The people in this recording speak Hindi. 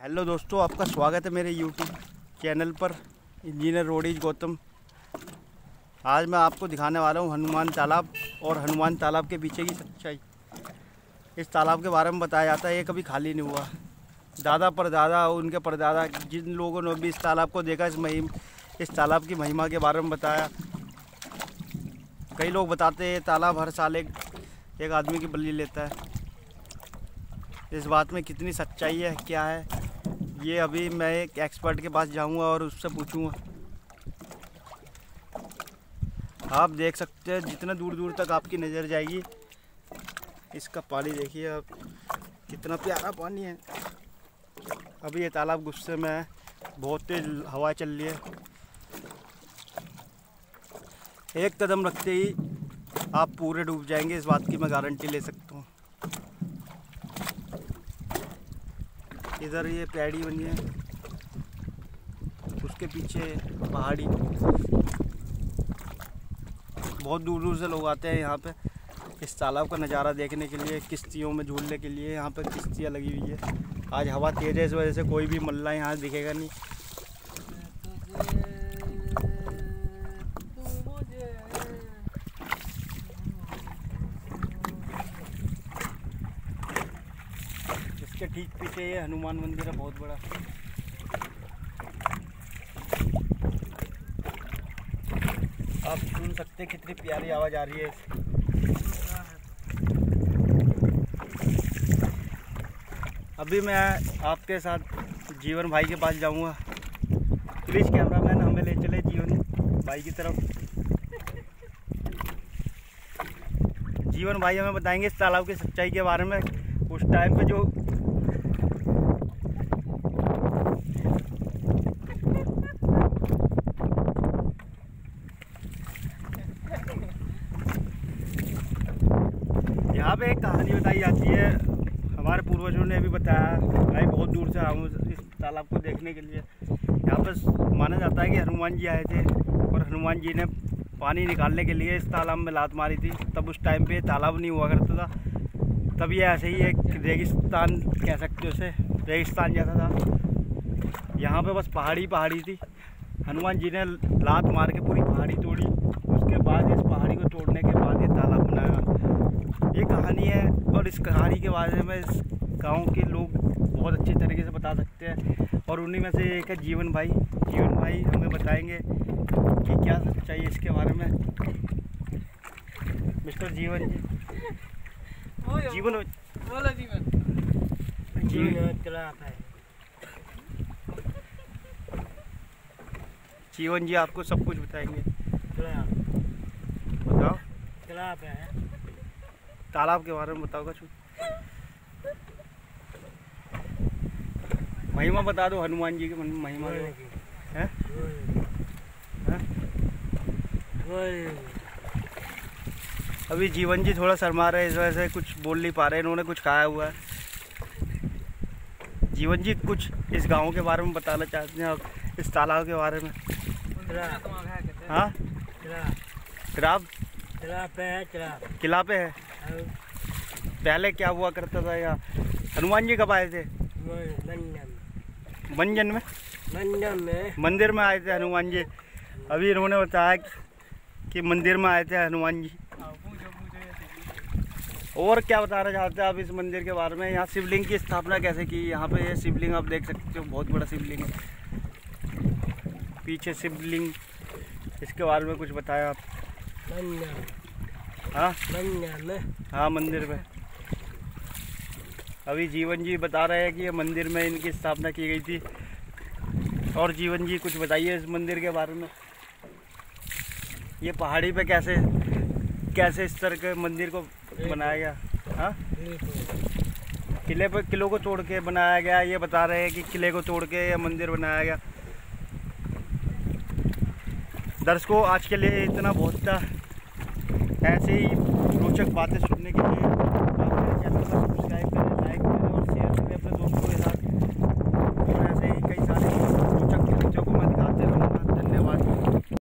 हेलो दोस्तों, आपका स्वागत है मेरे यूट्यूब चैनल पर, इंजीनियर रोडीज गौतम। आज मैं आपको दिखाने वाला हूँ हनुमान तालाब और हनुमान तालाब के पीछे की सच्चाई। इस तालाब के बारे में बताया जाता है, ये कभी खाली नहीं हुआ। दादा परदादा उनके परदादा, जिन लोगों ने भी इस तालाब को देखा, इस महिम, इस तालाब की महिमा के बारे में बताया। कई लोग बताते हैं तालाब हर साल एक एक आदमी की बलि लेता है। इस बात में कितनी सच्चाई है, क्या है ये अभी मैं एक एक्सपर्ट के पास जाऊँगा और उससे पूछूँगा। आप देख सकते हैं, जितना दूर दूर तक आपकी नज़र जाएगी, इसका पानी देखिए आप, कितना प्यारा पानी है। अभी ये तालाब गुस्से में है, बहुत तेज हवा चल रही है। एक कदम रखते ही आप पूरे डूब जाएँगे, इस बात की मैं गारंटी ले सकता हूँ। इधर ये पैड़ी बनी है। उसके पीछे पहाड़ी। बहुत दूर दूर से लोग आते हैं यहाँ पे, इस तालाब का नज़ारा देखने के लिए, किश्तियों में झूलने के लिए, यहाँ पे किश्तियाँ लगी हुई है। आज हवा तेज़ है, इस वजह से कोई भी मल्ला यहाँ दिखेगा नहीं। ठीक पीछे ये हनुमान मंदिर है, बहुत बड़ा। आप सुन सकते हैं कितनी प्यारी आवाज़ आ रही है। अभी मैं आपके साथ जीवन भाई के पास जाऊँगा। प्लीज़ कैमरामैन हमें ले चले जीवन भाई की तरफ़। जीवन भाई हमें बताएँगे इस तालाब की सच्चाई के बारे में। उस टाइम पे जो पे एक कहानी बताई जाती है। हमारे पूर्वजों ने भी बताया। भाई बहुत दूर से हम इस तालाब को देखने के लिए। यहाँ पर माना जाता है कि हनुमान जी आए थे और हनुमान जी ने पानी निकालने के लिए इस तालाब में लात मारी थी। तब उस टाइम पे तालाब नहीं हुआ करता था। तब ये ऐसे ही एक रेगिस्तान कह सकते हो उसे, रेगिस्तान जैसा था। यहाँ पे बस पहाड़ी पहाड़ी थी। हनुमान जी ने लात मार के पूरी पहाड़ी तोड़ी। उसके बाद इस पहाड़ी को तोड़ने के बाद ये तालाब बनाया। ये कहानी है और इस कहानी के बारे में इस गाँव के लोग बहुत अच्छे तरीके से बता सकते हैं। और उन्हीं में से एक है जीवन भाई। जीवन भाई हमें बताएँगे कि क्या सच्चाई है इसके बारे में। मिस्टर जीवन। जी जीवन बोलो जीवन। जीवन। तालाब है। जीवन जी आपको सब कुछ बताएँगे। तालाब है। तालाब के बारे में बताओ कुछ। महिमा बता दो हनुमान जी की मन- महिमा हैं? हैं? अभी जीवन जी थोड़ा शर्मा रहे हैं, इस वजह से कुछ बोल नहीं पा रहे इन्होंने कुछ खाया हुआ है। जीवन जी कुछ इस गाँव के बारे में बताना चाहते हैं आप इस तालाब के बारे में। हाँ? किराब तालाब पे है तालाब किला पे है? पहले क्या हुआ करता था यहाँ हनुमान जी कब आए थे? मंजन में? मंजन में। मंदिर में आए थे हनुमान जी। अभी इन्होंने बताया कि- मंदिर में आए थे हनुमान जी। और क्या बताना चाहते हैं आप इस मंदिर के बारे में? यहाँ शिवलिंग की स्थापना कैसे की? यहाँ पे ये शिवलिंग आप देख सकते हो बहुत बड़ा शिवलिंग है। पीछे शिवलिंग इसके बारे में कुछ बताया आप। हाँ? हाँ मंदिर में। अभी जीवन जी बता रहे हैं कि ये मंदिर में इनकी स्थापना की गई थी। और जीवन जी कुछ बताइए इस मंदिर के बारे में। ये पहाड़ी पे कैसे कैसे इस तरह के मंदिर को बनाया गया? हाँ? किले पे किलों को तोड़ के बनाया गया ये बता रहे हैं कि किले को तोड़ के ये मंदिर बनाया गया। दर्शकों आज के लिए इतना बहुत था। ऐसे ही रोचक बातें सुनने के लिए।